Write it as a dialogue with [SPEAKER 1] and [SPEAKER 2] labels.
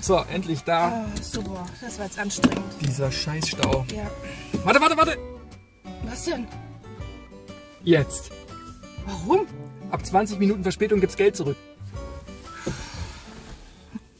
[SPEAKER 1] So, endlich da.
[SPEAKER 2] Oh, super, das war jetzt anstrengend.
[SPEAKER 1] Dieser Scheißstau.
[SPEAKER 2] Ja.
[SPEAKER 1] Warte, warte, warte.
[SPEAKER 2] Was denn?
[SPEAKER 1] Jetzt.
[SPEAKER 2] Warum?
[SPEAKER 1] Ab 20 Minuten Verspätung gibt's Geld zurück.